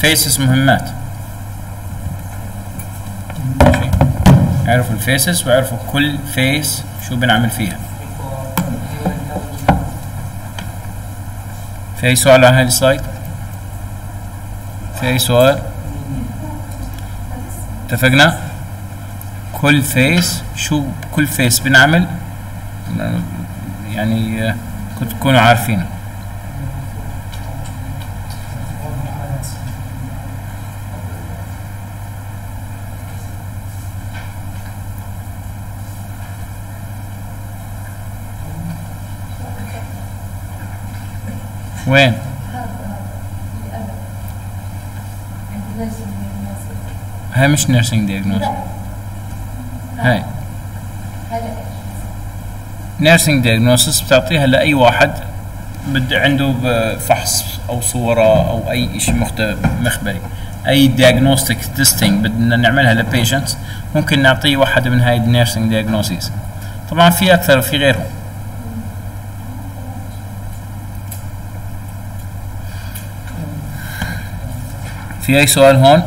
phases مهمات. عرفوا ال phases وعرفوا كل phase شو بنعمل فيها. في أي سؤال على هاي ال slide؟ في أي سؤال؟ اتفقنا؟ كل phase شو كل phase بنعمل؟ يعني آه، كنت تكونوا عارفينه. وين؟ هاي مش nursing diagnosis هاي. nursing diagnosis بتعطيها لاي واحد بده عنده فحص أو صورة أو أي شيء مخبري. أي diagnostic testing بدنا نعملها ل patients ممكن نعطيه واحدة من هاي ال nursing diagnosis طبعا في أكثر وفي غيرهم. في أي سؤال هون؟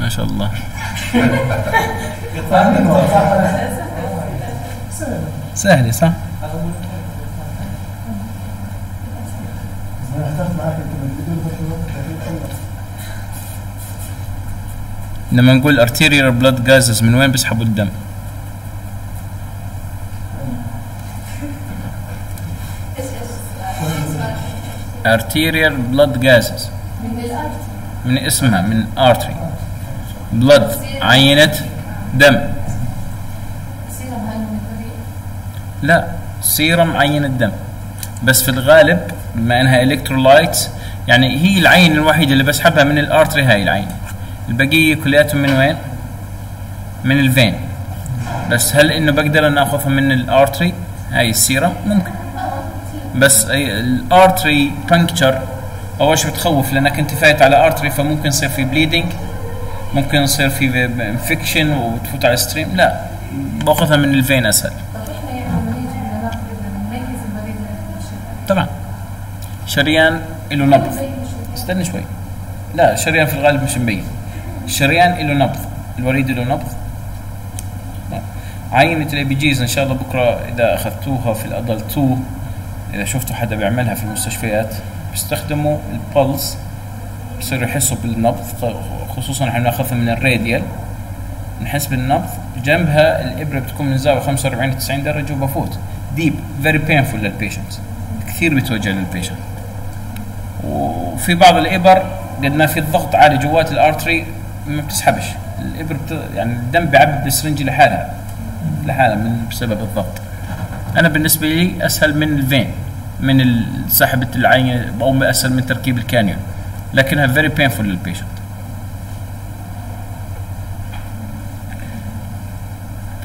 ما شاء الله. سهلة صح؟ لما نقول arterial blood gases من وين بيسحبوا الدم؟ Arterial blood gases. من اسمها من artery. Blood عينة دم. لا سيرم عين الدم بس في الغالب بما إنها electrolytes يعني هي العينة الوحيدة اللي بسحبها من ال artery هاي العينة. البقية كلياتهم من وين؟ من ال vein بس هل إنه بقدر أن آخذها من ال artery هاي السيرم ممكن. بس ال artery puncture اول شيء بتخوف لأنك أنت فايت على artery فممكن يصير في bleeding ممكن يصير في infection وتفوت على stream لا باخذها من ال vein أسهل. طبعا. شريان له نبض. استنى شوي. لا الشريان في الغالب مش مبين. الشريان له نبض. الوريد له نبض. عينة ال ABGs إن شاء الله بكرة إذا أخذتوها في ال adult 2 إذا شفتوا حدا بيعملها في المستشفيات بيستخدموا ال pulse بصيروا يحسوا بالنبض خصوصا إحنا بناخذها من ال radial نحس بالنبض جنبها الإبرة بتكون من زاوية 45 90 درجة وبفوت. deep very painful لل patient كثير بتوجع لل patient وفي بعض الإبر قد ما في الضغط عالي جوات ال artery ما بتسحبش. الإبر بت... يعني الدم بيعبي بال syringe لحالها لحالها من بسبب الضغط. أنا بالنسبة لي أسهل من ال vein من سحبة العينة أو أسهل من تركيب الكانيون لكنها very painful لل patient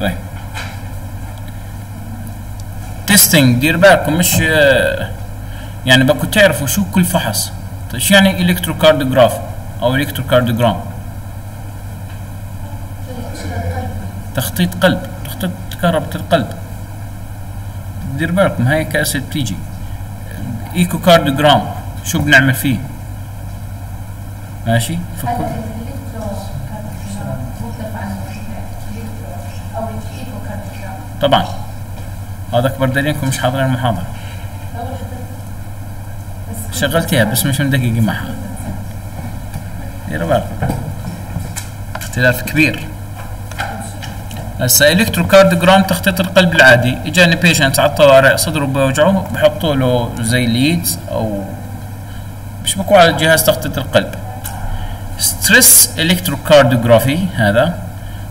طيب. testing دير بالكم مش يعني بدكم تعرفوا شو كل فحص. طيب شو يعني electrocardiograph أو electrocardiogram تخطيط قلب. تخطيط كهرباء القلب. دير بالكم هاي كاسة بتيجي. echocardiogram شو بنعمل فيه؟ ماشي؟ cardiogram cardiogram طبعا. هذا اكبر دليل انكم مش حاضرين المحاضرة. شغلتيها بس مش مدققين معها. ديروا بالكم اختلاف كبير. هسا ال electrocardiogram تخطيط القلب العادي. إجاني patient على الطوارئ صدره بوجعه بحطوا له زي leads أو بيشبكوه على جهاز تخطيط القلب. stress electrocardiography هذا.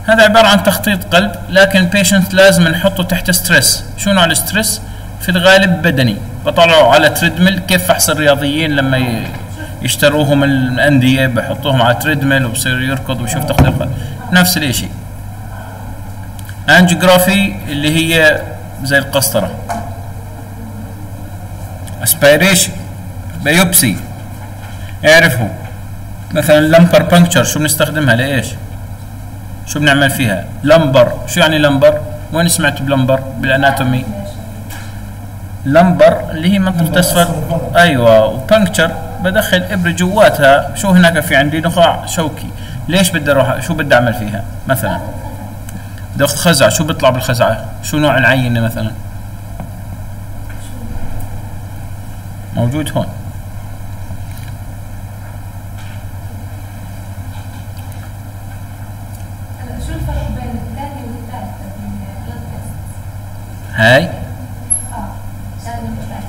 هذا عبارة عن تخطيط قلب لكن patient لازم نحطه تحت stress شو نوع ال stress في الغالب بدني. بطلعوا على treadmill كيف فحص الرياضيين لما يشتروهم الأندية؟ بحطوهم على treadmill وبصير يركض ويشوف تخطيط قلب نفس الإشي. angiography اللي هي زي القسطرة. aspiration biopsy اعرفوا مثلا lumbar puncture شو بنستخدمها؟ لإيش؟ شو بنعمل فيها؟ lumbar شو يعني lumbar وين سمعت ب lumbar؟ بال anatomy lumbar اللي هي منطقة أسفل. أيوه. و puncture بدخل إبرة جواتها. شو هناك في عندي؟ نخاع شوكي. ليش بدي أروح؟ شو بدي أعمل فيها؟ مثلا. بدي اخذ خزعة شو بيطلع بالخزعة؟ شو نوع العينة مثلا؟ موجود هون. شو الفرق بين الثاني والثالثة بال blood test؟ هاي؟ آه والثالثة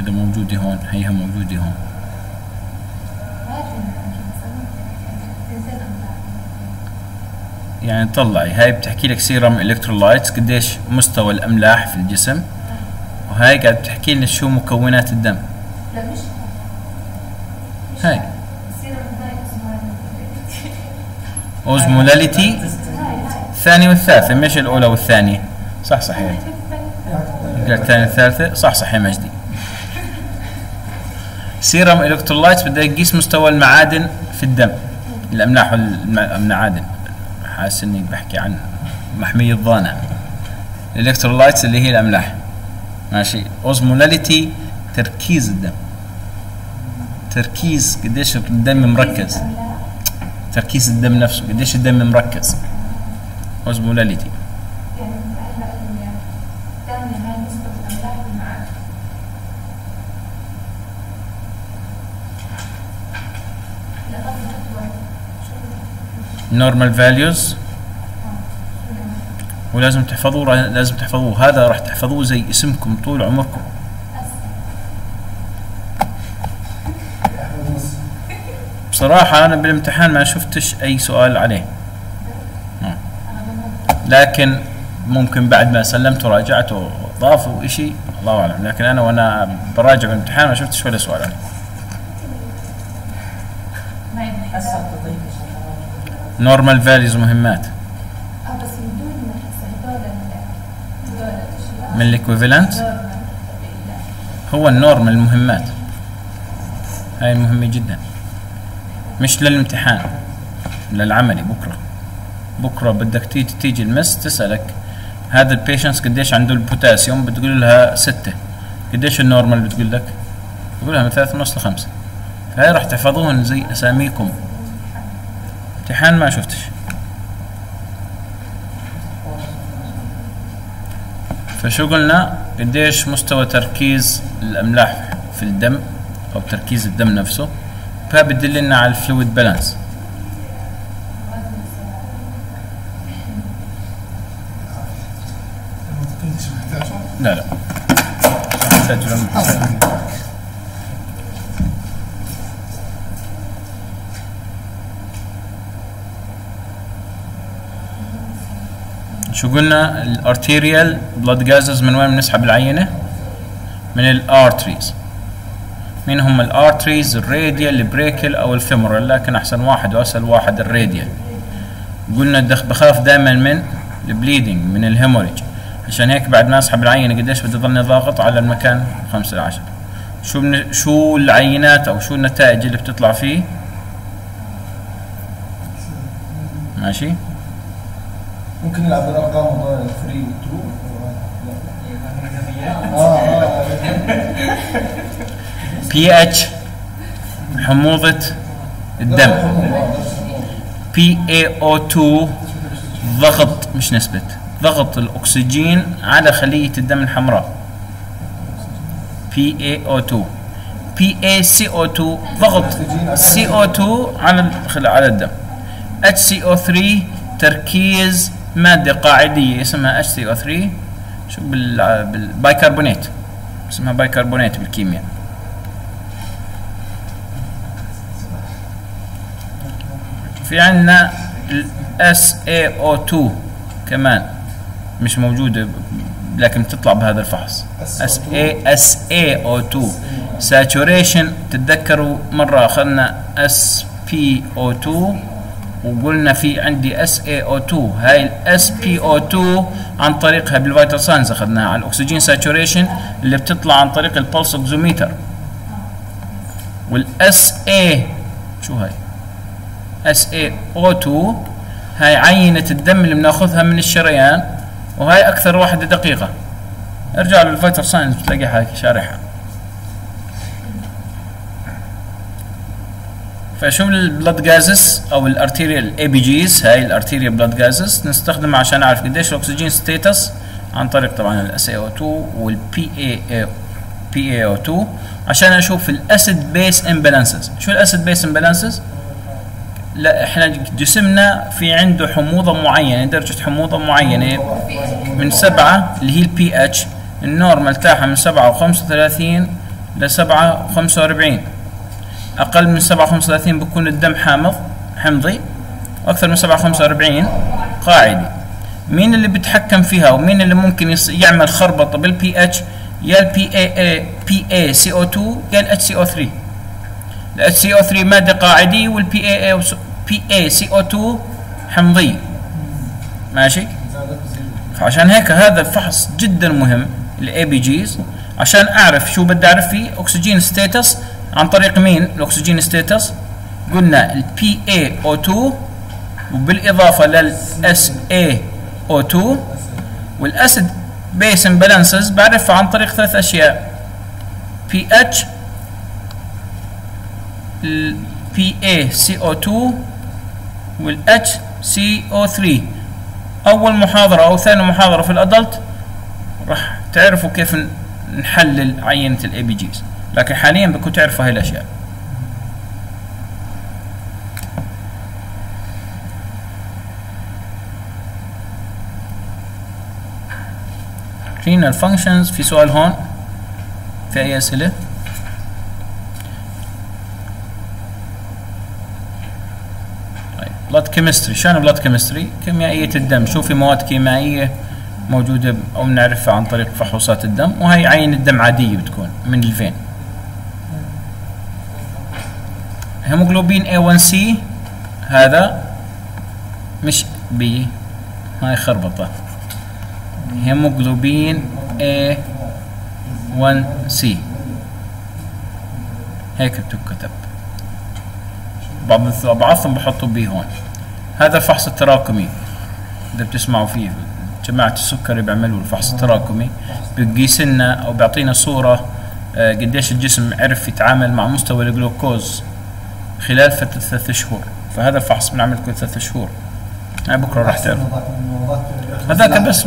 اذا موجودة هون هيها موجودة هون ما في تنزل أملاح يعني طلعي. هاي بتحكي لك serum electrolytes قديش مستوى الأملاح في الجسم. وهاي قاعد بتحكي لنا شو مكونات الدم. لا مش هاي. osmolality الثانية والثالثة. مش الأولى والثانية. صح صحيح. الثانية والثالثة. صح صح يا مجدي serum electrolytes بدها يقيس مستوى المعادن في الدم. الأملاح والمعادن حاسس إني بحكي عن محمية ضانة الالكترولايتس اللي هي الأملاح. ماشي؟ أوزمولاليتي تركيز الدم. تركيز قديش الدم مركز. تركيز الدم نفسه قديش الدم مركز. أوزمولاليتي يعني هلا الثانية هاي نسبة الأملاح بالمعادن لا قصدي خطوة normal values ولازم تحفظوه لازم تحفظوه هذا راح تحفظوه زي اسمكم طول عمركم. بصراحة أنا بالامتحان ما شفتش أي سؤال عليه. لكن ممكن بعد ما سلمت وراجعته ضافوا إشي الله أعلم. لكن أنا وأنا براجع بالامتحان ما شفتش ولا سؤال عليه ما عندنا هسه حساب تضيف normal values مهمات. من ال equivalent normal هو ال normal المهمات. هاي مهمة جدا. مش للامتحان للعملي بكرة. بكرة بدك تيجي تيجي ال miss تسألك هذا ال patient قديش عنده البوتاسيوم بتقول لها ستة. قديش ال normal بتقول لك؟ بتقول لها من ثلاثة ونص لخمسة. هاي راح تحفظوهن زي أساميكم. امتحان ما شفتش. فشو قلنا؟ قديش مستوى تركيز الأملاح في الدم أو تركيز الدم نفسه؟ فبدل لنا على الفلويد بالانس لا لا. شو قلنا؟ ال arterial blood gases من وين بنسحب العينة؟ من ال arteries مين هم ال arteries ال radial ال brachial أو ال femoral لكن أحسن واحد وأسهل واحد ال radial قلنا بخاف دائما من ال bleeding من ال hemorrhage. عشان هيك بعد ما أسحب العينة قديش بدي ضلني ضاغط على المكان؟ 5 ل 10 شو من شو العينات أو شو النتائج اللي بتطلع فيه؟ ماشي؟ ممكن نلعب بالارقام 3 و 2 آه آه بي اتش حموضة الدم. P a O 2 ضغط مش نسبة. ضغط الأكسجين على خلية الدم الحمراء. P a O 2 P a C O 2 ضغط C O 2 على على الدم. H C O 3 تركيز مادة قاعدية اسمها H C O 3 شو بال بالبايكربونات اسمها بايكربونات بالكيمياء. في عندنا ال SaO2 كمان مش موجودة لكن بتطلع بهذا الفحص. SA SaO2 saturation تتذكروا مرة أخذنا SpO2 وقلنا في عندي SaO2 هاي ال SpO2 عن طريقها بال vital signs. أخذناها على ال oxygen saturation اللي بتطلع عن طريق ال pulse oximeter وال SA شو هاي؟ SaO2 هاي عينة الدم اللي بناخذها من الشريان وهاي أكثر واحدة دقيقة. ارجع لل vital signs بتلاقي هاي شارحها. فشو ال blood gases أو ال arterial ABGs هاي ال arterial blood gases نستخدمها عشان اعرف قديش ال oxygen status عن طريق طبعا ال SO2 وال PA PO2 عشان أشوف ال acid base imbalances شو ال acid base imbalances لا إحنا جسمنا في عنده حموضة معينة درجه حموضة معينة من سبعة اللي هي ال pH ال normal تاعها من سبعة وخمسة وثلاثين لسبعة وخمسة وأربعين. أقل من سبعة وخمسة وثلاثين بكون الدم حامض حمضي وأكثر من سبعة وخمسة وأربعين قاعدي. مين اللي بيتحكم فيها ومين اللي ممكن يعمل خربطة بالبي اتش يا البي اي بي اي سي أو 2 يا الاتش سي أو 3 الاتش سي أو 3 مادة قاعدية والبي اي اي بي اي سي أو 2 حمضية ماشي؟ فعشان هيك هذا الفحص جدا مهم ال ABGs عشان أعرف شو بدي أعرف فيه oxygen status عن طريق مين؟ ال oxygen status قلنا ال PaO2 وبالإضافة لل SA O2 وال acid base imbalances بعرفها عن طريق ثلاث أشياء. ACO2 وال HCO3 أول محاضرة أو ثاني محاضرة في ال adult راح تعرفوا كيف نحلل عينة ال ABGs لكن حاليا بدكم تعرفوا هاي الأشياء. Renal functions في سؤال هون. في أي أسئلة؟ طيب blood chemistry شلون blood chemistry كيميائية الدم. شو في مواد كيميائية موجودة أو بنعرفها عن طريق فحوصات الدم؟ وهي عينة الدم عادية بتكون من ال vein. hemoglobin A1C هذا مش B هاي خربطه hemoglobin A1C هيك بتكتب بعض بعضهم بحطوا B هون. هذا الفحص التراكمي. إذا بتسمعوا فيه جماعة السكري بيعملوا الفحص التراكمي. بيقيس لنا أو بيعطينا صورة آه، قديش الجسم عرف يتعامل مع مستوى الجلوكوز. خلال فترة ثلاث شهور. فهذا الفحص بنعمل كل ثلاث شهور. يعني بكرة راح تعرف. هذاك بس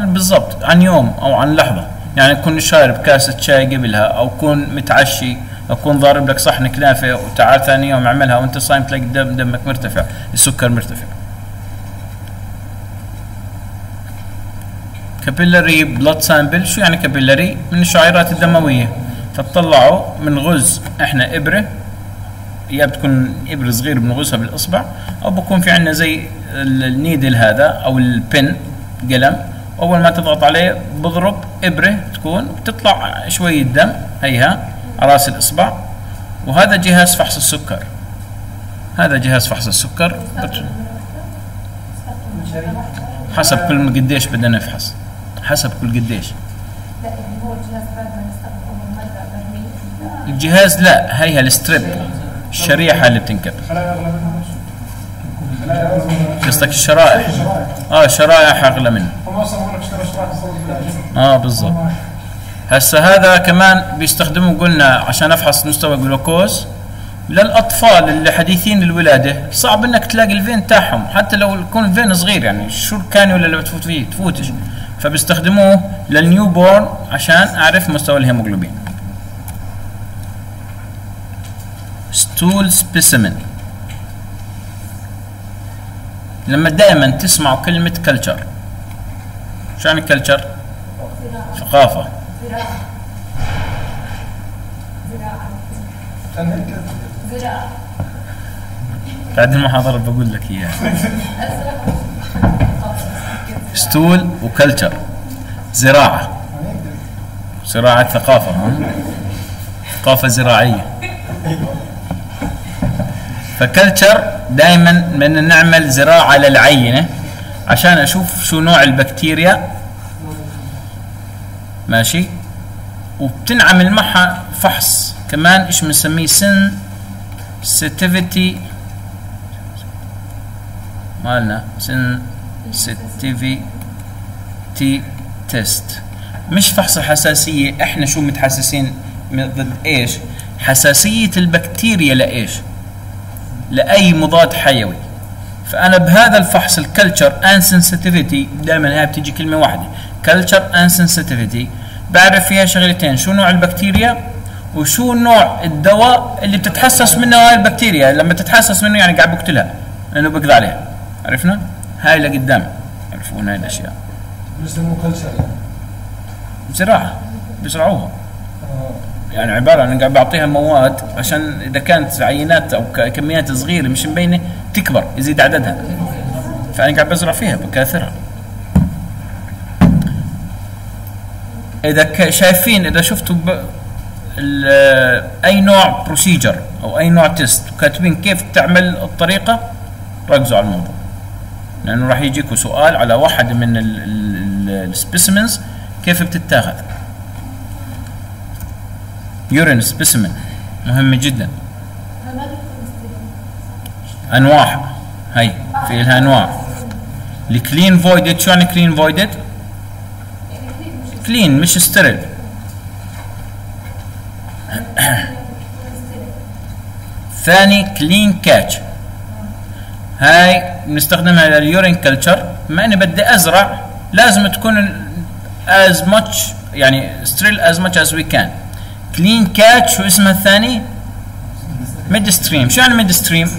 بالضبط عن يوم أو عن لحظة. يعني تكون شارب كاسة شاي قبلها أو تكون متعشي أو تكون ضارب لك صحن كنافة وتعال ثاني يوم اعملها وأنت صايم تلاقي دم دمك مرتفع السكر مرتفع. capillary blood sample شو يعني capillary؟ من الشعيرات الدموية. فتطلعوا من غز إحنا إبرة يا بتكون ابره صغيره بنغزها بالإصبع أو بكون في عندنا زي ال- النيدل هذا أو البن قلم. أول ما تضغط عليه بضرب إبرة تكون بتطلع شوية دم هيها على راس الإصبع. وهذا جهاز فحص السكر. هذا جهاز فحص السكر. حسب كل قديش بدنا نفحص. حسب كل قديش. يعني الجهاز لا هيها الستريب. الشريحة اللي بتنكب قصدك الشرائح؟ آه شرائح أغلى منه. آه بالضبط. هسه هذا كمان بيستخدموه قلنا عشان أفحص مستوى الجلوكوز للأطفال اللي حديثين الولاده صعب إنك تلاقي الفين تاعهم حتى لو يكون الفين صغير يعني شو الكانيولا اللي بتفوت فيه تفوتش. فبيستخدموه لل newborn عشان أعرف مستوى الهيموغلوبين. stool specimen لما دائما تسمعوا كلمة culture شو يعني culture؟ ثقافة. زراعة بعد المحاضرة بقول لك إياها. stool و culture زراعة. زراعة ثقافة؟ ثقافة زراعية. ف culture دائما بدنا نعمل زراعة للعينة عشان أشوف شو نوع البكتيريا. ماشي؟ وبتنعمل معها فحص. كمان إيش بنسميه؟ sen sensitivity. مالنا؟ sensitivity test مش فحص الحساسية إحنا شو متحسسين من ضد إيش؟ حساسية البكتيريا لإيش؟ لأي مضاد حيوي. فأنا بهذا الفحص ال culture and sensitivity دائما هاي بتيجي كلمة واحدة. culture and sensitivity بعرف فيها شغلتين شو نوع البكتيريا وشو نوع الدواء اللي بتتحسس منه هاي البكتيريا. لما تتحسس منه يعني قاعد بقتلها. لأنه بقضي عليها. عرفنا؟ هاي لقدام. يعرفون هاي الأشياء. بيسموه كلتشر زراعه بيزرعوها. يعني عبارة عن قاعد بعطيها مواد عشان إذا كانت عينات أو كميات صغيرة مش مبينة تكبر يزيد عددها. فأنا قاعد بزرع فيها بكاثرها. إذا شايفين إذا شفتوا أي نوع procedure أو أي نوع test وكاتبين كيف تعمل الطريقة ركزوا على الموضوع. لأنه راح يجيكوا سؤال على واحد من ال specimens كيف بتتاخذ؟ urine specimen مهمة جدا. أنواع. هي في لها أنواع. ال clean voided شو يعني clean voided؟ clean مش sterile ثاني clean catch. هاي بنستخدمها لل urine culture. ما إني بدي أزرع لازم تكون as much يعني sterile as much as we can. clean catch شو اسمها الثاني؟ midstream شو يعني midstream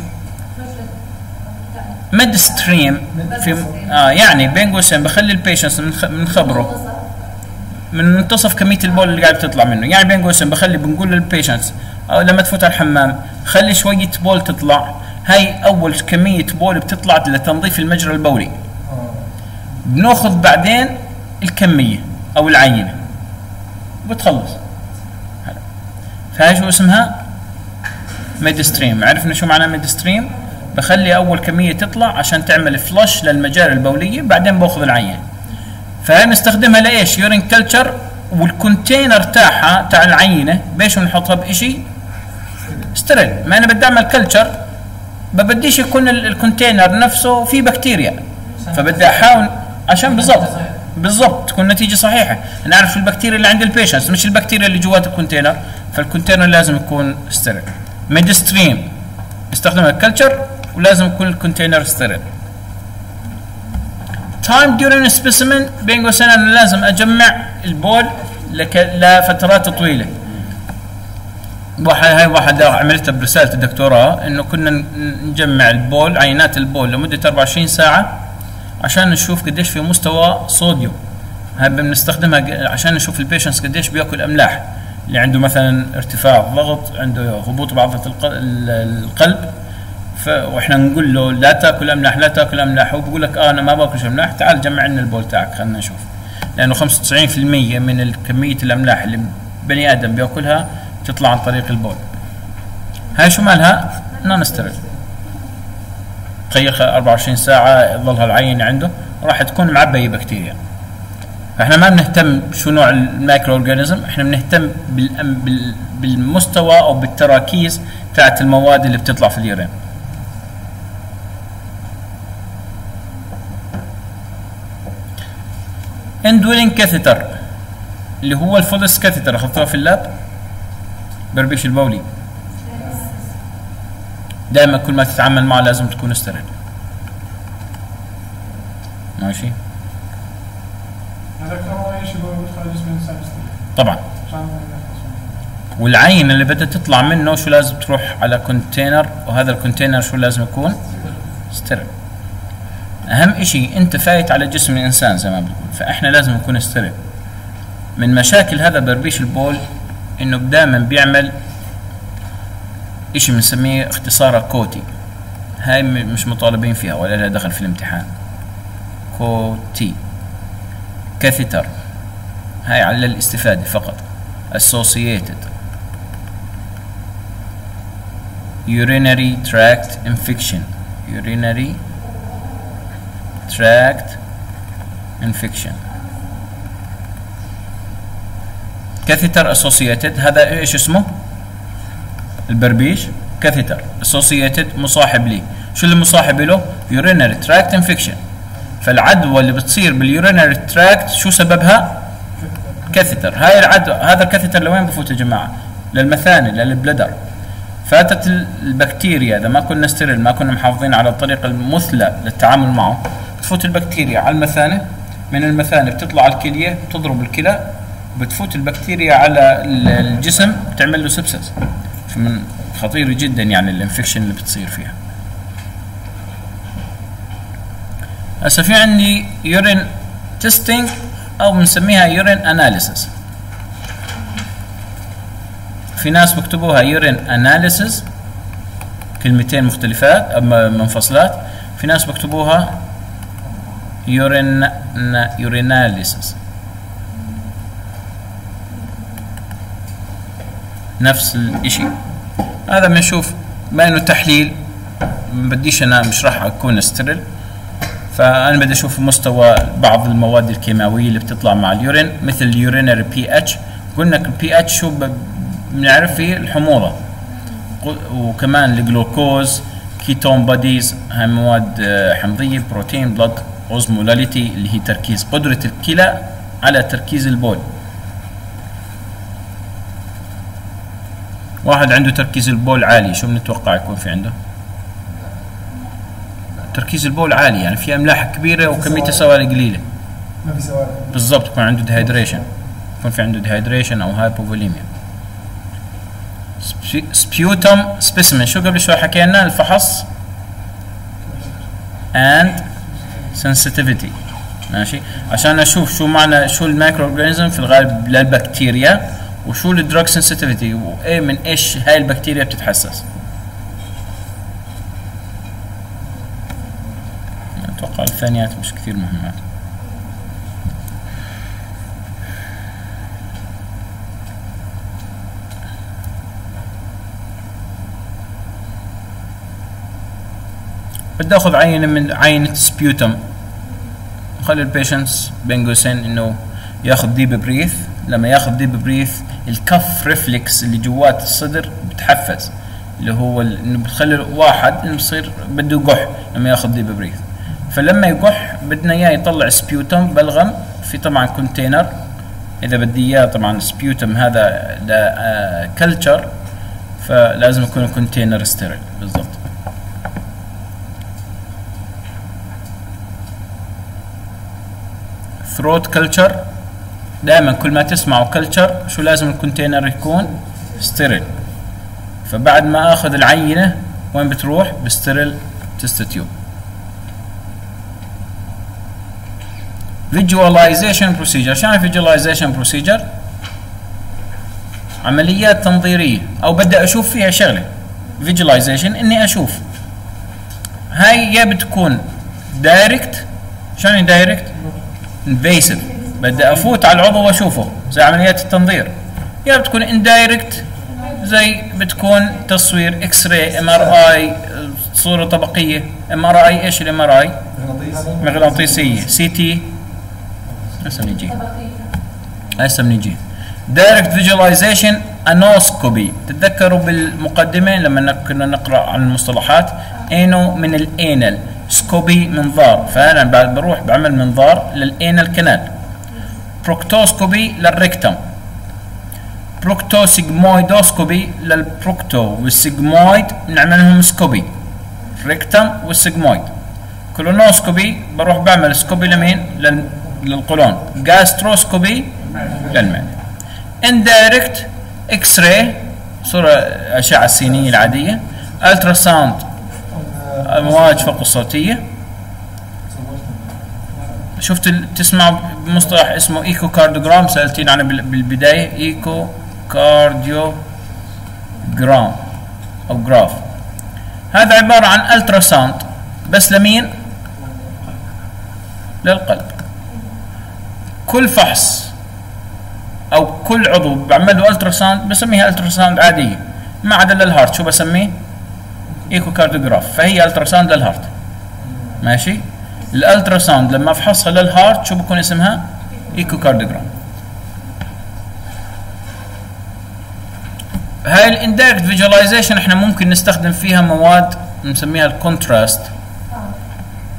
midstream في آه يعني بين قوسين بخلي ال patient بنخبره من منتصف كمية البول اللي قاعد تطلع منه. يعني بين قوسين بخلي بنقول لل patient أو لما تفوت على الحمام خلي شوية بول تطلع. هاي أول كمية بول بتطلع لتنظيف المجرى البولي. آه. بناخذ بعدين الكمية أو العينة. وبتخلص. فهاي شو اسمها؟ midstream عرفنا شو معناه midstream بخلي أول كمية تطلع عشان تعمل flush للمجاري البولية بعدين بأخذ العينه فهي بنستخدمها لإيش؟ urine culture وال container تاعها تاع العينة. بايش بنحطها بشيء sterile ما أنا بدي أعمل culture بديش يكون ال- container نفسه فيه بكتيريا فبدي أحاول عشان بالضبط بالضبط تكون النتيجه صحيحة. أنا اعرف شو البكتيريا اللي عند ال patient مش البكتيريا اللي جوات ال container فال container لازم يكون sterile. midstream استخدمها ال culture ولازم يكون ال container sterile. timed urine specimen بين قوسين أنا لازم أجمع البول لك لفترات طويلة. واحد هاي واحد عملتها برسالة الدكتوراه إنه كنا نجمع البول عينات البول لمدة 24 ساعة عشان نشوف قديش في مستوى صوديوم. هاي بنستخدمها عشان نشوف ال patient قديش بياكل أملاح. اللي عنده مثلا ارتفاع ضغط عنده هبوط ال- القلب. وإحنا نقول له لا تأكل أملاح لا تأكل أملاح هو بيقول لك آه أنا ما باكلش أملاح تعال جمع لنا البول تاعك خلينا نشوف. لأنه 95% من كميه الأملاح اللي بني آدم بيأكلها تطلع عن طريق البول. هاي شو مالها؟ non sterile تخيل 24 ساعة يظلها العينة عنده راح تكون معبية بكتيريا. فاحنا ما بنهتم شو نوع ال microorganism إحنا بنهتم بالمستوى أو بالتراكيز تاعت المواد اللي بتطلع في ال urine. indwelling catheter اللي هو ال Foley's catheter اخذتوها في ال lab. بربيش البولي. دائما كل ما تتعامل معه لازم تكون sterile ماشي هذاك هو اي شيء بيدخل جسم الانسان يستوي طبعا. والعينة اللي بدها تطلع منه شو لازم تروح على container وهذا ال container شو لازم يكون؟ sterile أهم إشي أنت فايت على جسم الإنسان زي ما بتقول فإحنا لازم نكون sterile من مشاكل هذا بربيش البول إنه دائما بيعمل إشي بنسميه اختصاره CAUTI. هاي مش مطالبين فيها ولا لها دخل في الامتحان. CAUTI. catheter. هاي على الاستفادة فقط associated urinary tract infection urinary tract infection catheter associated هذا إيش اسمه البربيش catheter associated مصاحب لي شو اللي مصاحب له urinary tract infection فالعدوى اللي بتصير بال urinary tract شو سببها catheter هاي العدوى هذا ال catheter لوين بفوت يا جماعة؟ للمثانه لل bladder. فاتت ال- البكتيريا إذا ما كنا sterile ما كنا محافظين على الطريقة المثلى للتعامل معه تفوت البكتيريا على المثانه من المثانه بتطلع الكلية بتضرب الكلى بتفوت البكتيريا على ال- الجسم بتعمل له sepsis. فمن خطير جدا يعني ال infection اللي بتصير فيها. هسه في عندي urine testing أو بنسميها urinalysis في ناس بكتبوها urine analysis كلمتين مختلفات منفصلات. في ناس بكتبوها urine urinalysis نفس الإشي. هذا بنشوف ما انه تحليل بديش أنا مش راح أكون sterile فأنا بدي أشوف مستوى بعض المواد الكيماوية اللي بتطلع مع ال urine مثل ال urinary pH قلنا البي اتش شو بنعرف فيه؟ الحموضه وكمان ال glucose ketone bodies هاي مواد آه، حمضية protein blood osmolality اللي هي تركيز قدرة الكلى على تركيز البول. واحد عنده تركيز البول عالي شو بنتوقع يكون في عنده؟ تركيز البول عالي يعني في أملاح كبيرة وكمية السوائل قليلة. ما في سوائل بالضبط يكون عنده dehydration يكون في عنده dehydration أو hypovolemia sputum specimen شو قبل شوي حكينا؟ الفحص. And sensitivity. ماشي؟ عشان أشوف شو معنى شو ال microorganism في الغالب للبكتيريا وشو ال drug sensitivity وإيه من إيش هاي البكتيريا بتتحسس. الثانيات مش كثير مهمات بدي آخذ عينة من عينة sputum خلي ال patient بين قوسين إنه ياخذ deep breath لما ياخذ deep breath ال cough reflex اللي جوات الصدر بتحفز اللي هو إنه بتخلي الواحد إنه بصير بده يقح لما ياخذ deep breath فلما يقح بدنا إياه يطلع sputum بلغم في طبعا container إذا بدي إياه طبعا sputum هذا culture فلازم يكون ال container sterile بالضبط. throat culture دائما كل ما تسمعوا culture شو لازم ال container يكون؟ sterile فبعد ما آخذ العينة وين بتروح؟ ب sterile test tube visualization procedure شو visualization procedure عمليات تنظيرية. أو بدي أشوف فيها شغلة. visualization إني أشوف. هاي يا بتكون direct شو يعني direct invasive بدي أفوت على العضو وأشوفه. زي عمليات التنظير. يا بتكون indirect زي بتكون تصوير x-ray MRI صورة طبقية. MRI إيش؟ ال MRI مغناطيسية. CT هسه بنجي هسه بنجي direct visualization anoscopy تتذكروا بالمقدمة لما كنا نقرأ عن المصطلحات؟ إنو من ال anal scopy منظار. فانا بعد بروح بعمل منظار للانال كنال بروكتوسكوبي للريكتم بروكتوسيجمويدوسكوبي للبروكتو والسيجمويد بنعملهم scopy rectum وال sigmoid colonoscopy بروح بعمل scopy لمين؟ للقولون. gastroscopy للمعده indirect x-ray صورة أشعة السينية العادية. ultrasound أمواج فوق الصوتية. شفت تسمع مصطلح اسمه echocardiogram سالتين عنه بال- بالبداية. echocardiogram أو graph هذا عبارة عن ultrasound بس لمين؟ للقلب. كل فحص أو كل عضو بعمل له ultrasound بسميها ultrasound عاديه ما عدا لل heart. شو بسميه؟ echocardiograph فهي ultrasound لل heart. ماشي؟ ال ultrasound لما أفحصها لل heart شو بكون اسمها؟ echocardiogram هاي ال indirect visualization إحنا ممكن نستخدم فيها مواد نسميها ال contrast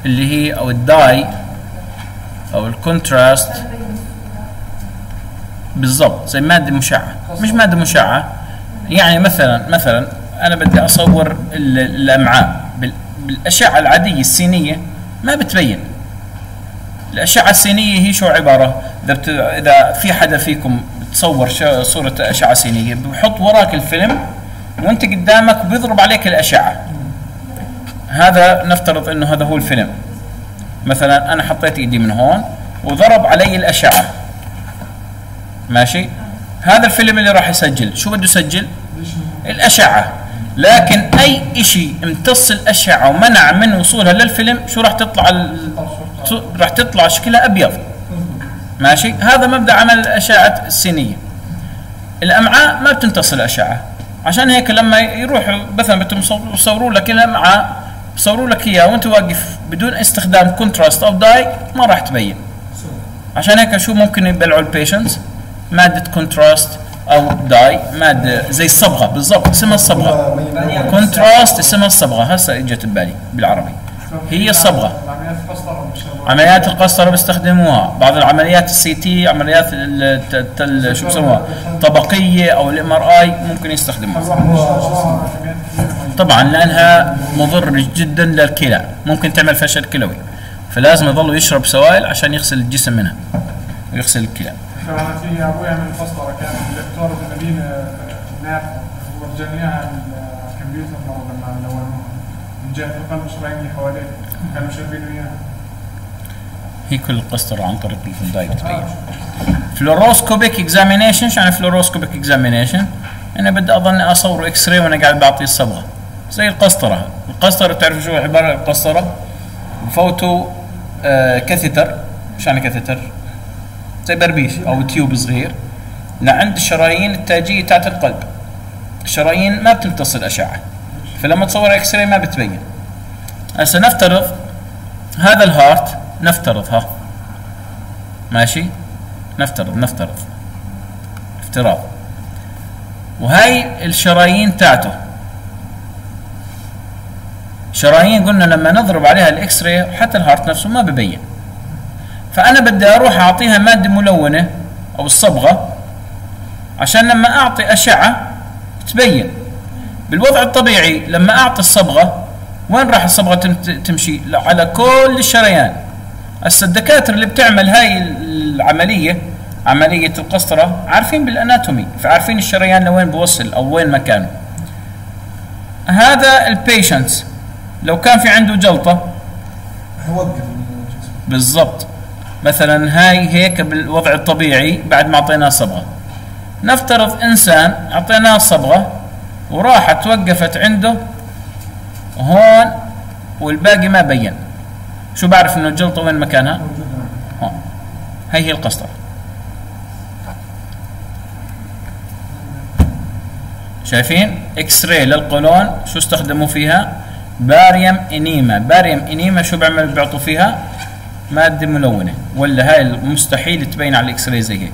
اللي هي أو ال dye أو ال contrast بالضبط زي مادة مشعة. مش مادة مشعة. يعني مثلا مثلا أنا بدي أصور ال- الأمعاء. بال- بالأشعة العادية السينيه ما بتبين. الأشعة السينيه هي شو عبارة؟ إذا بت... إذا في حدا فيكم تصور. صورة أشعة سينيه بحط وراك الفيلم وأنت قدامك بيضرب عليك الأشعة. هذا نفترض إنه هذا هو الفيلم. مثلا أنا حطيت إيدي من هون وضرب علي الأشعة. ماشي؟ هذا الفيلم اللي راح يسجل شو بده يسجل؟ الأشعة. لكن أي شيء امتص الأشعة ومنع من وصولها للفيلم شو راح تطلع ال... راح تطلع شكلها أبيض. ماشي؟ هذا مبدأ عمل الأشعة السينيه الأمعاء ما بتمتص الأشعة. عشان هيك لما يروحوا مثلا يصوروا لك الأمعاء بصوروا لك إياها وأنت واقف بدون استخدام contrast أو dye ما راح تبين. عشان هيك شو ممكن يبلعوا ال patients ماده contrast أو dye ماده زي الصبغة بالضبط اسمها الصبغة. contrast اسمها الصبغة هسه إجت ببالي بالعربي. هي الصبغه عمليات القسطره بيستخدموها. بعض العمليات ال CT عمليات ال- شو بسموها طبقية أو ال MRI ممكن يستخدموها. طبعا لأنها مضر جدا للكلى ممكن تعمل فشل كلوي. فلازم يظل يشرب سوائل عشان يغسل الجسم منها ويغسل الكلى. فأنا في أبوي عمل قسطرة كان الدكتور في المدينة ناف ورجعنا إياها على الكمبيوتر مرة لما لونوها من جهة القلب شرايين اللي حواليه كانوا شاربين وياها هي كل القسطره عن طريق الفنداي بتبين fluoroscopic examination شو يعني fluoroscopic examination أنا بدي اظن اصور x-ray وأنا قاعد بعطيه الصبغة. زي القسطرة. القسطرة بتعرفوا شو عبارة عن القسطره بفوتوا آه catheter شو يعني catheter زي بربيش أو tube صغير لعند الشرايين التاجيه تاعت القلب. الشرايين ما بتمتص الاشعه فلما تصور x-ray ما بتبين. هسه نفترض هذا ال heart نفترض ها ماشي؟ نفترض نفترض. افتراض. وهاي الشرايين تاعته. شرايين قلنا لما نضرب عليها ال x-ray حتى ال heart نفسه ما ببين. فأنا بدي أروح أعطيها مادة ملونة أو الصبغة عشان لما أعطي أشعة تبين. بالوضع الطبيعي لما أعطي الصبغة وين راح الصبغة تم- تمشي؟ على كل الشريان. هسه الدكاترة اللي بتعمل هاي العملية عملية القسطرة عارفين بال anatomy فعارفين الشريان لوين بوصل أو وين مكانه. هذا ال patient لو كان في عنده الجسم بالضبط. مثلا هاي هيك بالوضع الطبيعي بعد ما أعطيناه صبغة. نفترض إنسان أعطيناه صبغة وراحت وقفت عنده هون والباقي ما بين. شو بعرف إنه الجلطة وين مكانها. هون. هي هي القسطرة. شايفين؟ x-ray للقولون. شو استخدموا فيها؟ barium enema. barium enema شو بيعمل بيعطوا فيها مادة ملونة ولا هاي مستحيل تبين على ال x-ray زي هيك.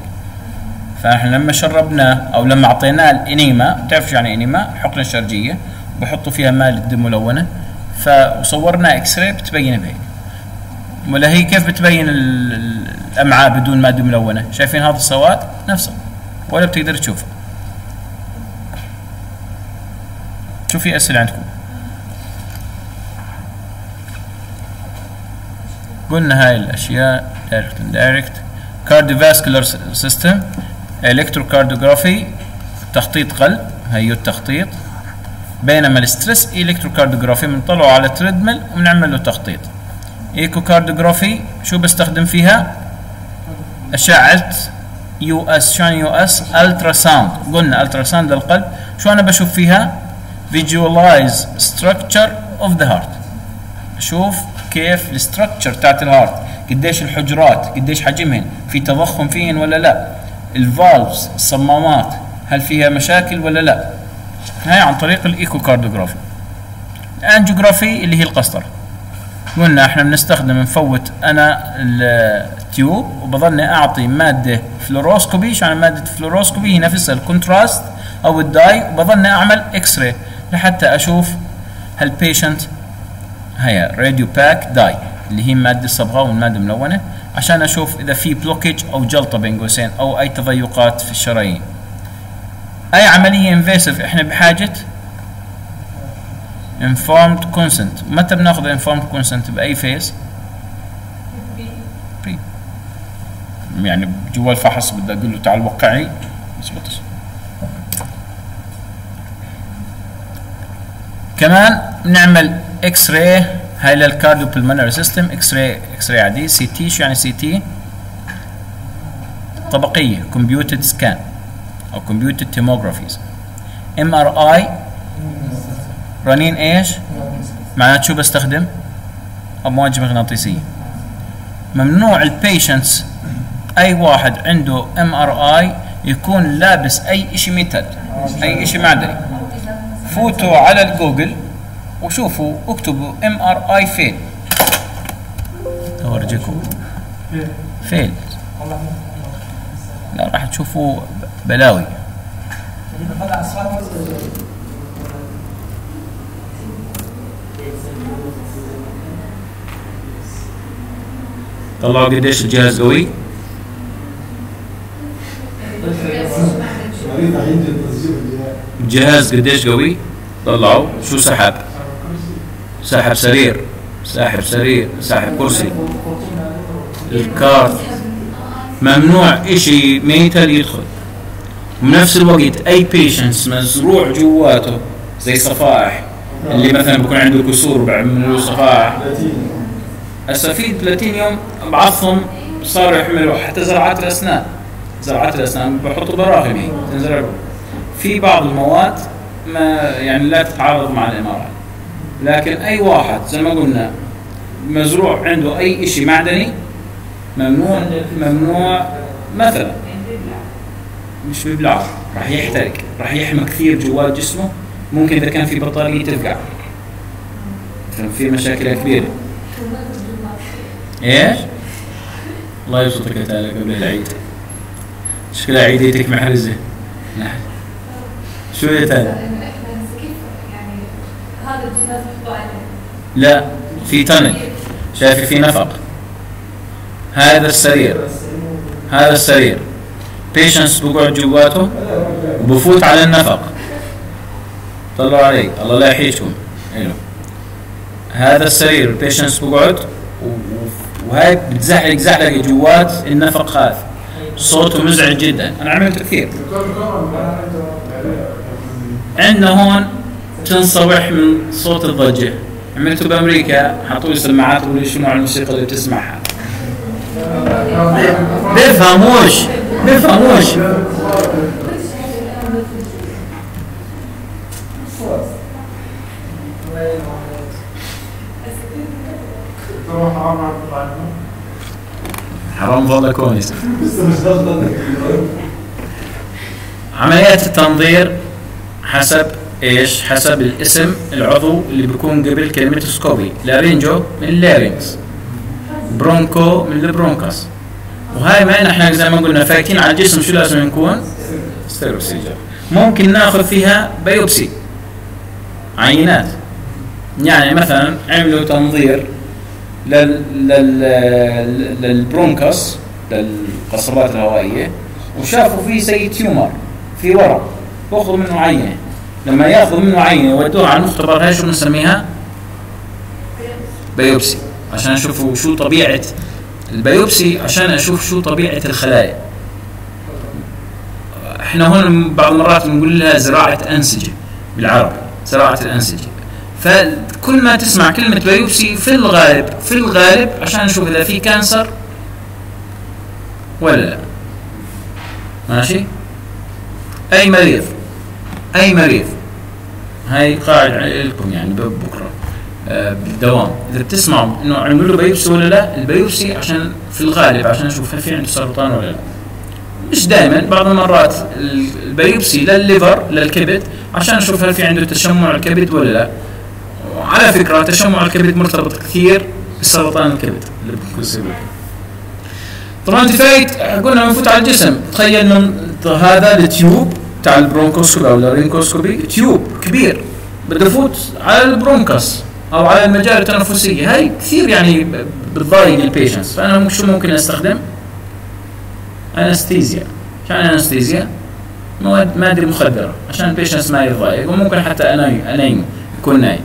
فإحنا لما شربناه أو لما أعطيناه ال enema بتعرف شو يعني enema؟ حقنة شرجية بحطوا فيها مادة ملونة فصورنا x-ray بتبين بهيك. ولا هي كيف بتبين ال- ال- الأمعاء بدون مادة ملونة؟ شايفين هذا السواد نفسه. ولا بتقدر تشوفه. شو في أسئلة عندكم؟ قلنا هاي الأشياء direct direct cardiovascular system electrocardiography تخطيط قلب هي التخطيط. بينما ال stress electrocardiography بنطلعه على treadmill وبنعمل له تخطيط. echocardiography شو بستخدم فيها؟ أشعة US شو يعني US؟ ultrasound قلنا ultrasound للقلب. شو أنا بشوف فيها؟ visualize structure of the heart أشوف كيف ال structure تاعت ال heart قديش الحجرات؟ قديش حجمهن؟ في تضخم فيهن ولا لا؟ ال valves الصمامات هل فيها مشاكل ولا لا؟ هاي عن طريق ال echocardiography. ال angiography اللي هي القسطرة. قلنا إحنا بنستخدم نفوت أنا ال tube وبظلني أعطي مادة fluoroscopy شو يعني مادة fluoroscopy هي نفسها ال contrast أو ال dye وبظلني أعمل X-ray لحتى أشوف ه ال patient هي radiopaque dye اللي هي مادة صبغة والمادة ملونة عشان أشوف إذا في blockage أو جلطة بين قوسين أو أي تضيقات في الشرايين. أي عملية invasive إحنا بحاجة؟ informed consent. متى بناخذ informed consent بأي phase يعني جوا الفحص بدي أقول له تعال وقعي. يزبطش كمان نعمل X-ray هاي لل cardiopulmonary system X-ray X-ray عادي CT شو يعني CT طبقية computed scan أو computed tomography MRI رنين إيش؟ معناته شو بستخدم؟ امواج مغناطيسية. ممنوع ال patients أي واحد عنده MRI يكون لابس أي شيء metal أي شيء معدني. فوتوا على الجوجل وشوفوا اكتبوا MRI fail أورجيكم. فيل. لا راح تشوفوا بلاوي. طلعوا قديش الجهاز قوي؟ التسجيل الجهاز قديش قوي؟ طلعوا. شو سحب؟ ساحب سرير ساحب سرير ساحب كرسي. ال cart. ممنوع إشي metal يدخل. بنفس الوقت أي patients مزروع جواته زي صفائح اللي مثلا بكون عنده كسور بعملوا صفائح. هسه في بلاتينيوم بعضهم صاروا يحملوا حتى زراعات الأسنان. زراعات الأسنان بحطوا براغم هي تنزرع في بعض المواد ما يعني لا تتعارض مع الإمارات. لكن أي واحد زي ما قلنا مزروع عنده أي شيء معدني ممنوع ممنوع مثلا. مش بيبلع راح يحترق راح يحمى كثير جوات جسمه ممكن إذا كان في بطارية تفقع في مشاكل كبيرة. إيش؟ الله يبسطك يا تالي قبل العيد. شكلها عيديتك محرزه نعم. شو يا تالي؟ لا في تنل شايفي في نفق. هذا السرير. هذا السرير. بيشنس بقعد جواته وبفوت على النفق. طلعوا علي. الله لا يحييكم. هذا السرير. البيشنس بقعد و- و- وهاي بتزحلق زحلقه جوات النفق هذا. صوته مزعج جدا. أنا عملته كثير. عندنا هون تنصبح من صوت الضجة. عملته بأمريكا. حطوا لي سماعات وقالوا لي شو نوع الموسيقى اللي بتسمعها. بيفهموش بيفهموش حرام والله عمليات التنظير حسب إيش؟ حسب الاسم العضو اللي بيكون قبل كلمة scopy laryngo من ال larynx broncho من ال bronchus. وهاي ما إحنا زي ما قلنا فايتين على الجسم شو لازم نكون؟ sterile procedure ممكن ناخذ فيها biopsy عينات. يعني مثلا عملوا تنظير لل لل لل bronchus للقصبات الهوائية وشافوا فيه زي tumor في ورم باخذوا منه عينة. لما ياخذوا منه عينه يودوها على المختبر هاي شو بنسميها؟ biopsy. عشان اشوفوا شو طبيعة ال biopsy عشان أشوف شو طبيعة الخلايا. إحنا هون بعض المرات بنقول لها زراعة أنسجة بالعربي زراعة الأنسجة. فكل ما تسمع كلمة biopsy في الغالب في الغالب عشان نشوف إذا في cancer ولا لا. ماشي؟ أي مريض؟ أي مريض؟ هاي قاعدة لكم يعني ب- بكرة. آه، بالدوام إذا بتسمعوا إنه عملوا له biopsy ولا لا ال biopsy عشان في الغالب عشان نشوف هل في عنده سرطان ولا لا. مش دائما بعض المرات ال- البيوبسي للليفر للكبد عشان نشوف هل في عنده تشمع الكبد ولا لا. وعلى فكرة تشمع الكبد مرتبط كثير بسرطان الكبد. اللي بالكبد. طبعا انت فايت قلنا بنفوت على الجسم. تخيل من هذا ال tube بتاع ال bronchoscopy أو ال laryngoscopy tube كبير بده يفوت على ال bronchus أو على المجال التنفسية. هاي كثير يعني بتضايق ال patients فأنا مش ممكن أستخدم؟ anesthesia. عشان anesthesia؟ مواد مادة مخدرة عشان ال patients ما يتضايق وممكن حتى انيمه يكون نايم.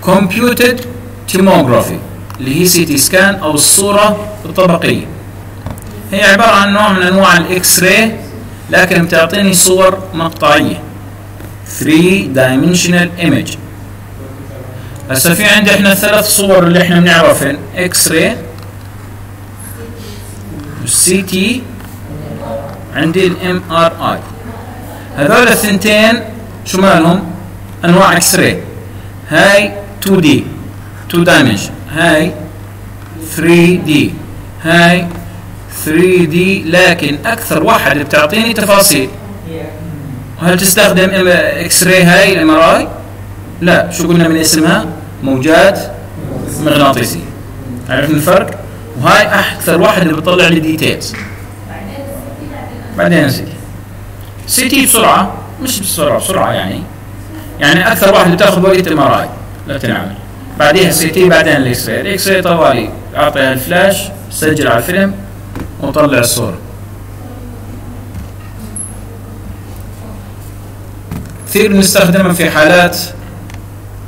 computed tomography اللي هي CT scan أو الصورة الطبقية. هي عبارة عن نوع من أنواع ال X-ray لكن بتعطيني صور مقطعية. 3 dimensional image. هسه في عندي إحنا ثلاث صور اللي إحنا بنعرفهن. X-ray وال CT عندي ال MRI هذول الثنتين شو مالهم؟ أنواع X-ray هاي 2D 2 dimension هاي 3D هاي 3D لكن أكثر واحد بتعطيني تفاصيل. هل تستخدم X-ray هاي ال MRI لا. شو قلنا من اسمها؟ موجات مغناطيسية. عرفنا الفرق؟ وهاي أكثر واحد اللي بتطلع لي details بعدين CT CT بسرعة مش بسرعة بسرعة يعني. يعني أكثر واحد بتاخذ وقت MRI لا تنعمل. بعديها CT بعدين ال X-ray ال X-ray طوالي. أعطيها الفلاش سجل على الفيلم وطلع الصورة. كثير بنستخدمها في حالات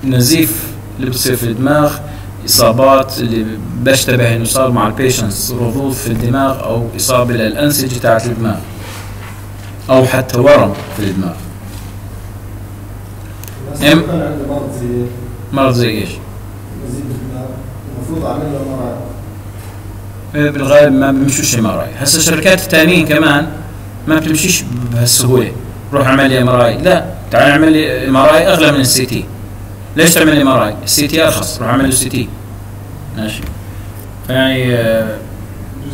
نزيف اللي بتصير في الدماغ إصابات اللي بشتبه إنه صار مع البيشنس رضوض في الدماغ أو إصابة للانسجه تاعت الدماغ أو حتى ورم في الدماغ. عنده مرض زي مرض زي إيش؟ المفروض أعمل له بالغالب ما بيمشوش MRI هسه الشركات الثانيين كمان ما بتمشيش بهالسهولة. روح اعمل لي MRI. لا تعال اعمل لي MRI أغلى من ال CT. ليش تعمل لي MRI؟ ال CT أرخص. روح اعمل له CT. ماشي. يعني آه،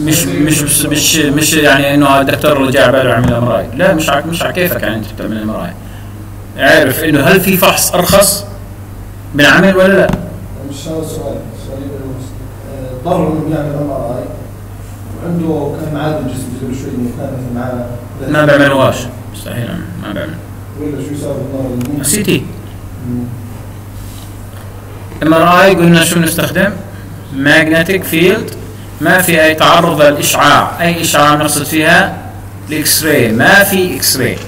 مش مش مش مش, يعني إنه الدكتور على باله يعمل MRI. لا مش مش على كيفك يعني أنت بتعمل MRI. عارف إنه هل في فحص أرخص بنعمل ولا لا؟ مش هذا السؤال. ضر انه بيعمل ام ار اي وعنده كان معاه بالجسم قبل شوي إنه كان معاه ما بيعملوهاش. مستحيل ما بيعمل ولا شو يساوي بالنار سي تي. ام ار اي قلنا شو نستخدم ماجنتيك فيلد ما في أي تعرض للإشعاع. أي إشعاع نقصد فيها؟ الاكس راي ما في إكس راي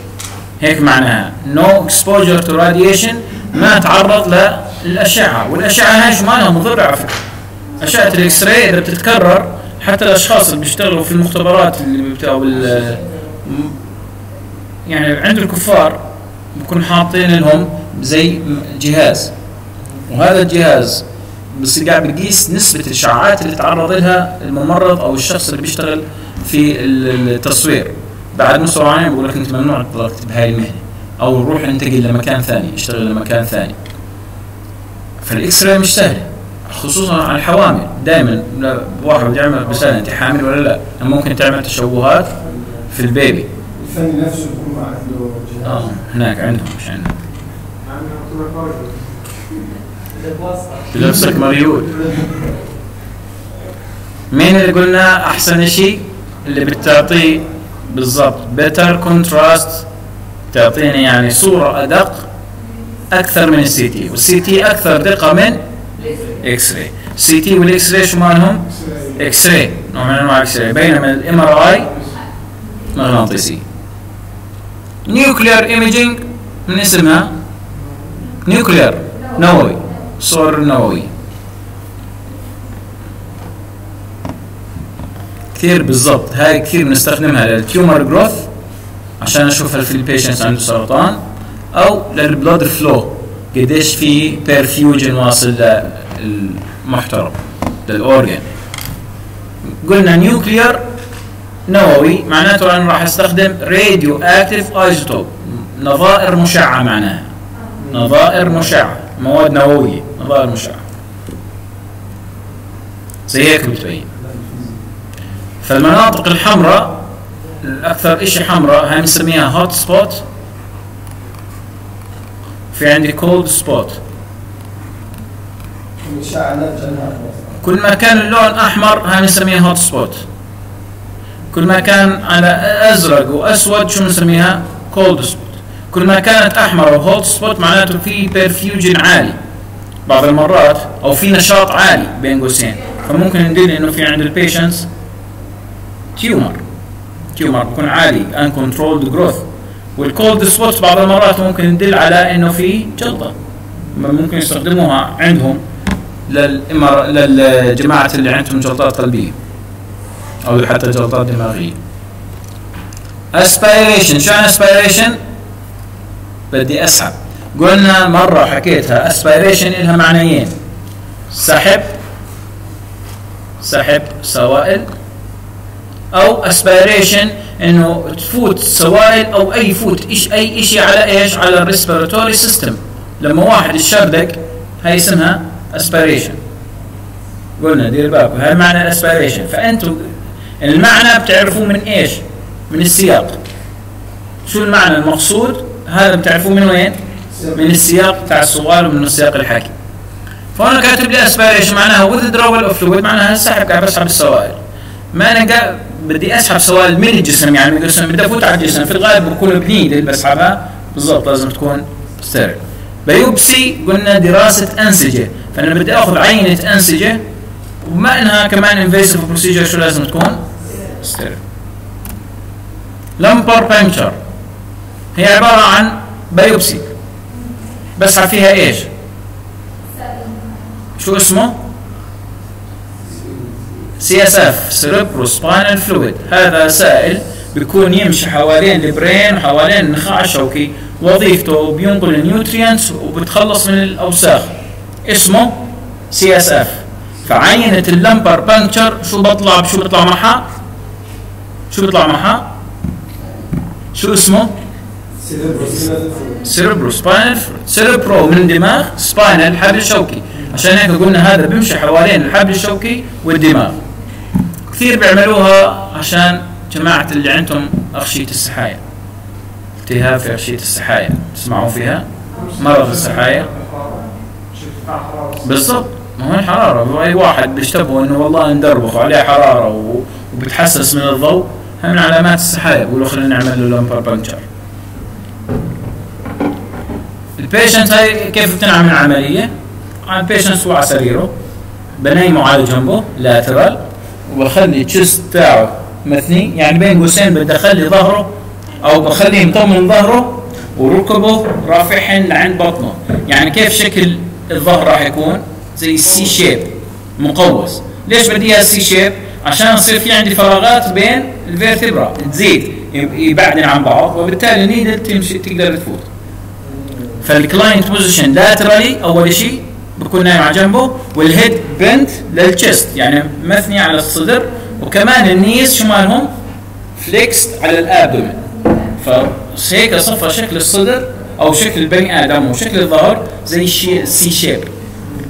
هيك معناها. no exposure to radiation ما تعرض للأشعة. والأشعة هاي شو مالها مضرة على فكرة. أشعة ال X-ray إذا بتتكرر حتى الأشخاص اللي بيشتغلوا في المختبرات اللي بال- يعني عند الكفار بكون حاطين لهم زي جهاز. وهذا الجهاز بس قاعد بقيس نسبة الإشعاعات اللي تعرض لها الممرض أو الشخص اللي بيشتغل في ال- التصوير. بعد مستوى معين بقول لك أنت ممنوع تشتغل بهاي المهنة. أو روح انتقل لمكان ثاني اشتغل لمكان ثاني. فال X-ray مش سهلة خصوصا على الحوامل دائما واحد بده يعمل بسأل أنت حامل ولا لا. ممكن تعمل تشوهات في ال baby. الفني نفسه بيكون ما عنده آه هناك عندهم مش عندنا بلبسك مريول مين اللي قلنا أحسن شيء؟ اللي بتعطيه بالضبط better contrast تعطيني يعني صورة أدق أكثر من ال CT وال CT أكثر دقة من X-ray ال CT وال X-ray شو مالهم X-ray نوع من انواع X-ray بينما ال MRI مغناطيسي. nuclear imaging من اسمها nuclear نووي. صور نووي. كثير بالضبط. هاي كثير بنستخدمها لل tumor growth عشان أشوف هل في ال patient عنده سرطان أو لل blood flow قديش في perfusion واصل للمحترم لل organ قلنا nuclear نووي معناته أنا راح أستخدم radioactive isotope نظائر مشعة معناها. نظائر مشعة. مواد نووية. نظائر مشعة. زي هيك بتبين فالمناطق الحمراء الأكثر إشي حمراء هاي بنسميها hot spot في عندي cold spot كل ما كان اللون أحمر هاي بنسميها hot spot كل ما كان على أزرق وأسود شو بنسميها cold spot كل ما كانت أحمر و hot spot معناته في perfusion عالي. بعض المرات أو في نشاط عالي بين قوسين. فممكن ندل إنه في عند ال patients tumor tumor بيكون عالي uncontrolled growth وال cold spot بعض المرات ممكن يدل على إنه في جلطة. ممكن يستخدموها عندهم. للإمر... للجماعة اللي عندهم جلطات قلبية أو حتى جلطات دماغية. aspiration شو يعني aspiration بدي أسحب. قلنا مرة حكيتها. aspiration لها معنيين. سحب سحب سوائل. أو aspiration إنه تفوت سوائل أو أي فوت إيش أي شيء على إيش؟ على ال respiratory system لما واحد يشردق هاي اسمها aspiration قلنا دير بالكم هذا معنى ال aspiration فأنتم المعنى بتعرفوه من إيش؟ من السياق. شو المعنى؟ المقصود هذا بتعرفوه من وين؟ من السياق تاع السؤال ومن السياق الحكي فانا كاتب لي aspiration معناها withdrawal of fluid معناها السحب قاعد بسحب السوائل. ما أنا بدي أسحب سوائل من الجسم يعني من الجسم بدي أفوت على الجسم. في الغالب بكون ب needle اللي بسحبها. بالضبط لازم تكون sterile biopsy قلنا دراسة أنسجة. فأنا بدي أخذ عينة أنسجة. وما إنها كمان invasive procedure شو لازم تكون؟ lumbar puncture هي عبارة عن biopsy بسحب فيها إيش؟ شو اسمه؟ CSF cerebrospinal fluid هذا سائل بيكون يمشي حوالين ال brain وحوالين النخاع الشوكي وظيفته بينقل ال nutrients وبتخلص من الأوساخ. اسمه CSF. فعينة ال lumbar puncture شو بطلع شو بيطلع معها؟ شو بيطلع معها؟ شو اسمه؟ cerebrospinal cerebro من الدماغ spinal الحبل الشوكي عشان هيك قلنا هذا بيمشي حوالين الحبل الشوكي والدماغ. كثير بيعملوها عشان جماعة اللي عندهم أغشية السحايا. التهاب في أغشية السحايا. تسمعوا فيها؟ مرض السحايا. بالضبط. ما هو الحرارة أي واحد بيشتبه إنه والله ندربخ عليه حرارة وبتحسس من الضوء هاي من علامات السحايا بيقولوا خلينا نعمل له lumbar puncture ال patient هاي كيف بتنعمل العملية؟ ال patient هو على سريره. بنيمه على جنبه lateral وبخلي ال chest تاعه مثني. يعني بين قوسين بدي اخلي ظهره أو بخليه مطمن ظهره وركبه رافعين لعند بطنه. يعني كيف شكل الظهر راح يكون زي ال C shape مقوس. ليش بدي اياها C shape عشان يصير في عندي فراغات بين ال vertebra تزيد يبعدن عن بعض وبالتالي ال needle تمشي تقدر تفوت. فال client position laterally أول شيء بكون نايم على جنبه وال head bent لل chest يعني مثني على الصدر وكمان ال knees شو مالهم flexed على ال abdomen فهيك صفى شكل الصدر أو شكل البني آدم وشكل الظهر زي ال C shape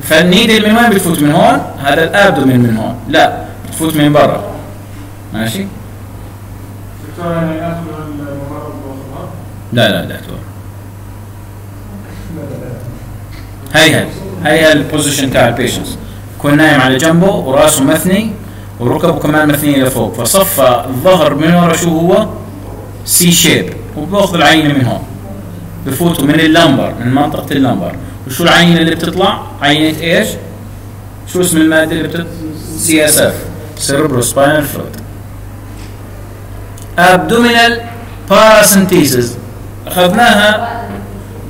فال needle من وين بتفوت من هون هذا ال abdomen من هون. لا بتفوت من برا. ماشي؟ دكتور يعني واخذها لا لا دكتور. هاي هاي ال position تاع ال patient يكون نايم على جنبه وراسه مثني وركبه كمان مثنية لفوق فصفى الظهر من ورا شو هو؟ C shape وباخذ العينة من هون. بفوتوا من ال lumbar من منطقة ال lumbar وشو العينة اللي بتطلع؟ عينة إيش؟ شو اسم المادة اللي بتطلع CSF cerebrospinal fluid abdominal paracentesis أخذناها؟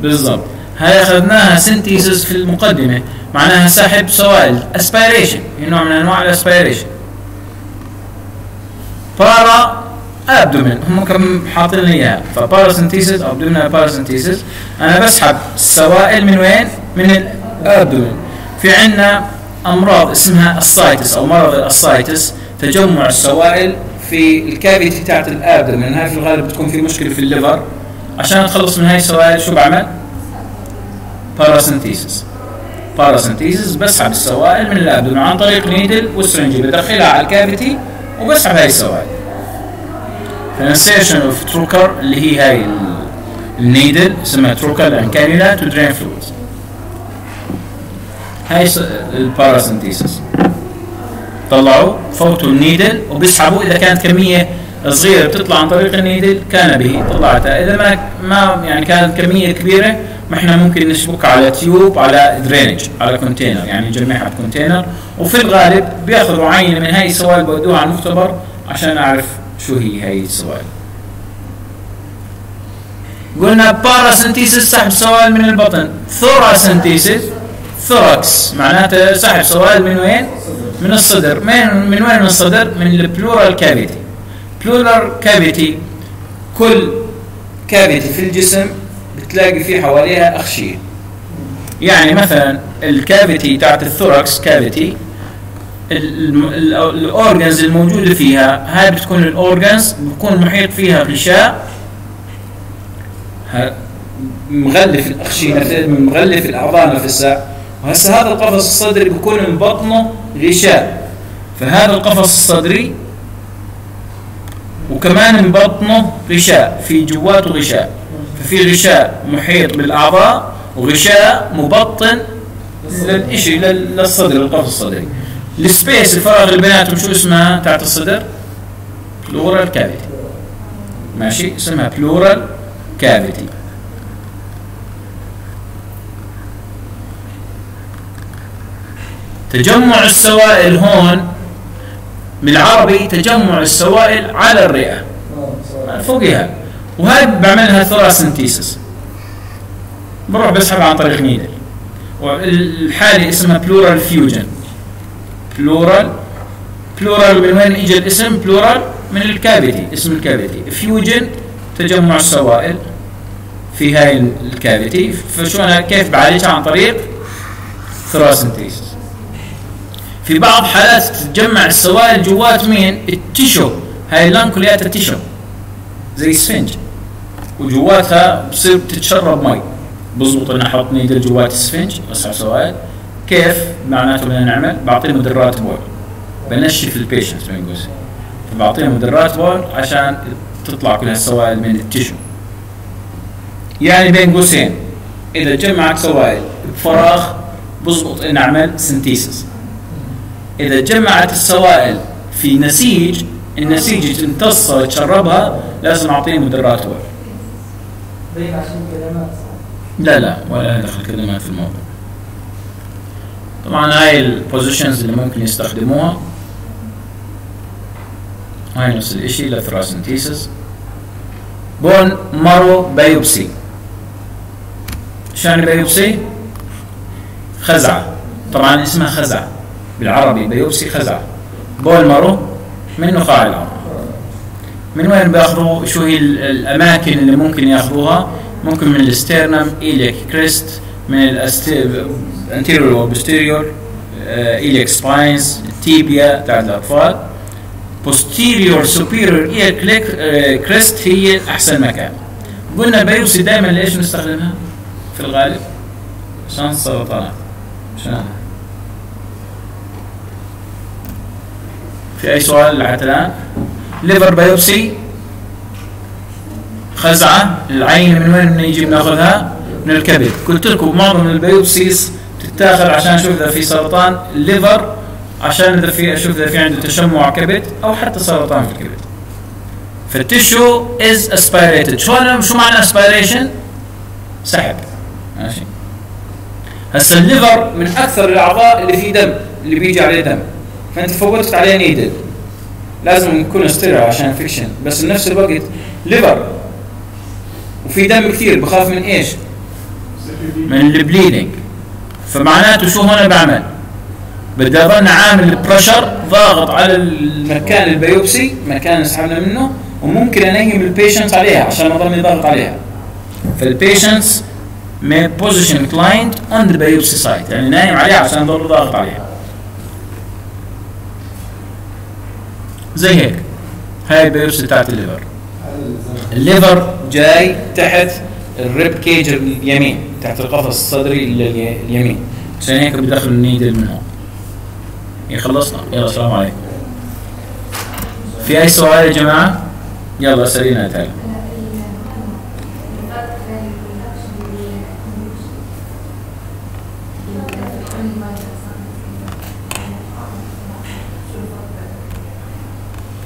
بالضبط. هاي أخذناها centesis في المقدمة. معناها سحب سوائل. aspiration هي نوع من أنواع ال aspiration para abdomen هم كم حاطين لي إياها. ف paracentesis أو abdominal paracentesis أنا بسحب السوائل من وين؟ من ال abdomen في عندنا أمراض اسمها ascites أو مرض ال ascites تجمع السوائل في ال cavity تاعت ال abdomen هاي في الغالب بتكون في مشكلة في ال liver. عشان اتخلص من هاي السوائل شو بعمل؟ paracentesis paracentesis بسحب السوائل من ال abdomen عن طريق needle وال syringe بدخلها على ال cavity وبسحب هاي السوائل. insertion of trocar اللي هي هاي ال needle اسمها trocar لأن cannula to drain fluids هاي ال paracentesis. طلعوا فوتوا ال needle وبيسحبوا. إذا كانت كمية صغيرة بتطلع عن طريق ال needle كان به طلعتها. إذا ما ما يعني كانت كمية كبيرة ما إحنا ممكن نشبك على tube على drainage على container يعني نجمعها ب container وفي الغالب بيأخذوا عينة من هاي السوائل بودوها على المختبر عشان أعرف شو هي هاي السوائل قلنا paracentesis سحب سوائل من البطن. thoracentesis thorax معناته سحب سوائل من وين؟ من الصدر. من من وين من الصدر؟ من ال pleural cavity pleural cavity كل كافيتي في الجسم بتلاقي فيه حواليها أغشية يعني مثلا ال cavity تاعت ال thorax cavity ال organs الموجوده فيها هاي بتكون ال organs بيكون محيط فيها غشاء مغلف الاغشيه مثل- مغلف الاعضاء نفسها وهسه هذا القفص الصدري بيكون من بطنه غشاء فهذا القفص الصدري وكمان من بطنه غشاء في جواته غشاء ففي غشاء محيط بالاعضاء وغشاء مبطن للشيء لل- للصدر القفص الصدري ال space الفراغ اللي بيناتهم شو اسمها تحت الصدر؟ pleural cavity ماشي اسمها pleural cavity تجمع السوائل هون بالعربي تجمع السوائل على صحيح. فوقها وهاي بعملها thoracentesis بروح بسحب عن طريق needle والحالة اسمها pleural effusion pleural pleural من وين اجى الاسم؟ pleural من ال cavity اسم ال cavity effusion تجمع السوائل في هاي ال cavity فشو أنا كيف بعالجها عن طريق thoracentesis في بعض حالات تتجمع السوائل جوات مين؟ ال tissue. هاي ال lung كلياتها tissue زي اسفنج وجواتها بصير تتشرب مي. بزبط اني أحط جوات السفنج اسحب سوائل. كيف معناته بدنا نعمل؟ بعطيه مدرات بول بنشف ال patient بين قوسين فبعطيه مدرات بول عشان تطلع كل هالسوائل من ال tissue. يعني بين قوسين. إذا جمعت سوائل بفراغ بزبط اني اعمل centesis إذا جمعت السوائل في نسيج النسيج تمتصها وتشربها لازم أعطيه مدرات بول لا لا ولا دخل كلمات في الموضوع. طبعا هاي ال positions اللي ممكن يستخدموها. هاي نفس الإشي لل thoracentesis bone marrow biopsy شو يعني biopsy؟ خزعة. طبعا اسمها خزعة. بالعربي biopsy خزعة. bone marrow من نخاع العظم من وين بياخذوا شو هي ال- الأماكن اللي ممكن ياخذوها؟ ممكن من ال sternum iliac crest من ال anterior و posterior iliac spines ال tibia تاعت الاطفال posterior superior iliac آه، crest هي احسن مكان قلنا ال biopsy دائما ليش نستخدمها في الغالب؟ عشان السرطانات عشان. في أي سؤال لحد الآن؟ liver biopsy. خزعة. العينة من وين نيجي بناخذها من الكبد. قلت لكم معظم ال biopsies تتاخذ عشان أشوف إذا في سرطان ال liver عشان إذا في أشوف إذا في عنده تشمع كبد أو حتى سرطان في الكبد. فال tissue is aspirated شو شو معنى aspiration سحب. ماشي. هسه ال liver من أكثر الأعضاء اللي فيه دم اللي بيجي عليه دم. فأنت فوتت عليه needle لازم يكون sterile عشان infection بس بنفس الوقت liver وفي دم كثير بخاف من إيش؟ من ال bleeding فمعناته شو هون بعمل؟ بدي اظل عامل pressure ضاغط على المكان ال biopsy مكان اللي سحبنا منه وممكن أنيم ال patient عليها عشان اضل ضاغط عليها. فال patients may position client on the biopsy site يعني نايم عليها عشان اضل ضاغط عليها. زي هيك. هاي ال biopsy تاعت ال liver. ال liver جاي تحت ال rib cage اليمين. تحت القفص الصدري الي- اليمين عشان هيك بدخل ال needle من هون إيه خلصنا. يلا السلام عليكم. في أي سؤال يا جماعة؟ يلا سالينا تعالى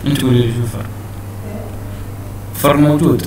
انت قولي لي شو الفرق فرق موجود.